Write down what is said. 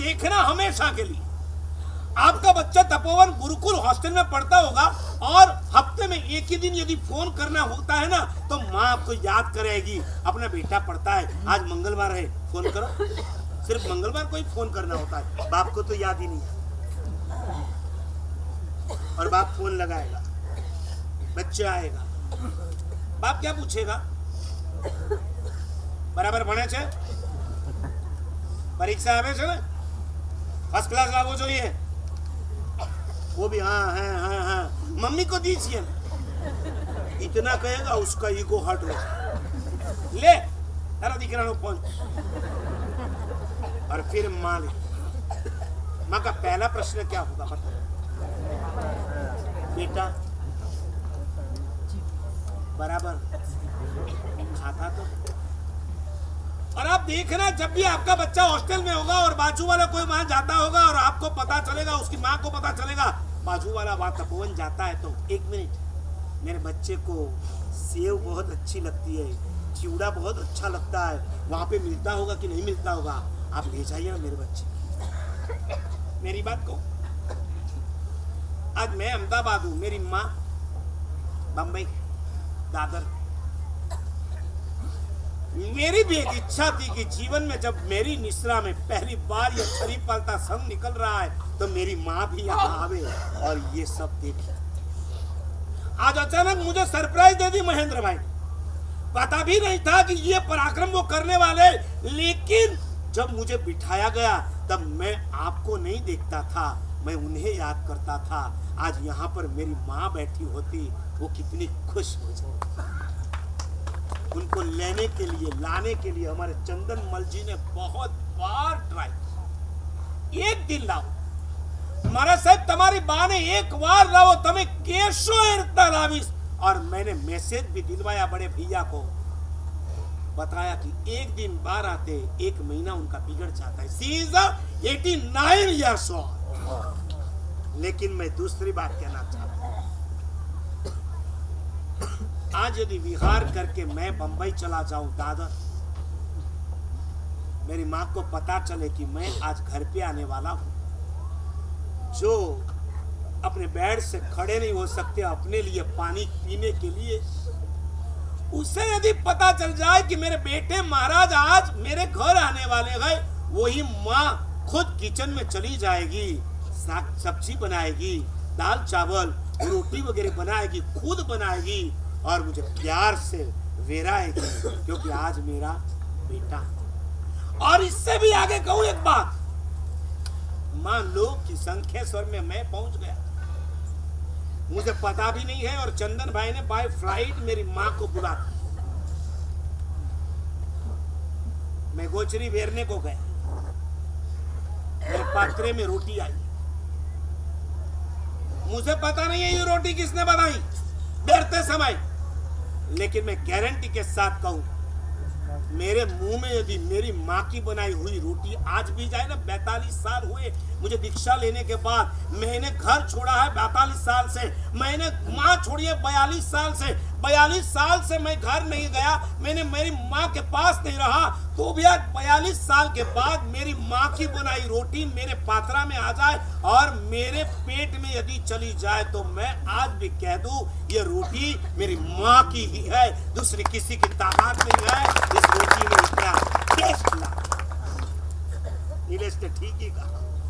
देखना हमेशा के लिए आपका बच्चा तपोवन गुरुकुल हॉस्टल में पढ़ता होगा और हफ्ते में एक ही दिन यदि फोन करना होता है ना तो माँ आपको याद करेगी अपना बेटा पढ़ता है आज मंगलवार है फोन करो सिर्फ मंगलवार को ही फोन करना होता है बाप को तो याद ही नहीं है और बाप फोन लगाएगा बच्चा आएगा बाप क्या पूछेगा બરાબર ભણે છે પરીક્ષા આવે છે ને फ़र्स्ट क्लास बाबू जो ये वो भी हाँ हाँ हाँ हाँ। मम्मी को दीजिए। इतना कहेगा, उसका ईगो हट हो। ले अरे दीकरा नो पहुँच। और फिर माँ ले। माँ का पहला प्रश्न क्या होगा बता बेटा, बराबर। खाता तो? और आप देखना, जब भी आपका बच्चा हॉस्टल में होगा और बाजू वाला कोई वहाँ जाता होगा और आपको पता चलेगा, उसकी माँ को पता चलेगा, बाजू वाला वहाँ तपोवन जाता है तो एक मिनट, मेरे बच्चे को सेव बहुत अच्छी लगती है, चिवड़ा बहुत अच्छा लगता है, वहाँ पे मिलता होगा कि नहीं मिलता होगा, आप ले जाइए मेरे बच्चे। मेरी बात को आज मैं अहमदाबाद हूँ, मेरी माँ बम्बई, दादर। मेरी भी एक इच्छा थी कि जीवन में जब मेरी निश्रा में पहली बार ये छरी पालता संग निकल रहा है तो मेरी माँ भी यहाँ आवे और ये सब देखे। आज अचानक मुझे सरप्राइज़ दे दी महेंद्र भाई। पता भी नहीं था कि ये पराक्रम वो करने वाले, लेकिन जब मुझे बिठाया गया, तब मैं आपको नहीं देखता था, मैं उन्हें याद करता था। आज यहाँ पर मेरी माँ बैठी होती, वो कितनी खुश हो जाती। उनको लेने के लिए लाने के लिए हमारे चंदन मल जी ने बहुत बार ट्राई किया एक दिन लाओ મારા સાહેબ તમારી બાને એક વાર લાવો તમે કેશો એરતા લાવીશ और मैंने मैसेज भी दिलवाया बड़े भैया को बताया कि एक दिन बार आते एक महीना उनका बिगड़ जाता है सीज एटी नाइन ईयर्स लेकिन मैं दूसरी बात कहना चाहता आज यदि विहार करके मैं बंबई चला जाऊँ दादर मेरी माँ को पता चले कि मैं आज घर पे आने वाला हूँ। जो अपने बेड से खड़े नहीं हो सकते, अपने लिए पानी पीने के लिए, उसे यदि पता चल जाए कि मेरे बेटे महाराज आज मेरे घर आने वाले हैं, वही माँ खुद किचन में चली जाएगी सब्ज़ी बनाएगी, दाल चावल, रोटी वगैरह बनाएगी, खुद बनाएगी। और मुझे प्यार से वेराएगी क्योंकि आज मेरा बेटा और इससे भी आगे कहूँ एक बात। मान लो कि संख्येश्वर में मैं पहुँच गया। मुझे पता भी नहीं है और चंदन भाई ने बाय फ़्लाइट मेरी माँ को बुला मैं गोचरी बेरने को गया। मेरे पात्रे में रोटी आई। मुझे पता नहीं है ये रोटी किसने बनाई। बेरते समय लेकिन मैं गारंटी के साथ कहूँ मेरे मुँह में यदि मेरी माँ की बनाई हुई रोटी आज भी जाए ना बैतालीस साल हुए, मुझे दीक्षा लेने के बाद मैंने घर छोड़ा है बैतालीस साल से, मैंने माँ छोड़ी है बयालीस साल से, बयालीस साल से मैं घर नहीं गया, मैंने मेरी माँ के पास नहीं रहा तो भी आज बयालीस साल के बाद मेरी माँ की बनाई रोटी मेरे पात्रा में आ जाए और मेरे पेट में यदि चली जाए तो मैं आज भी कह दूँ, ये रोटी मेरी माँ की ही है, दूसरी किसी की ताकत नहीं है। 第一个。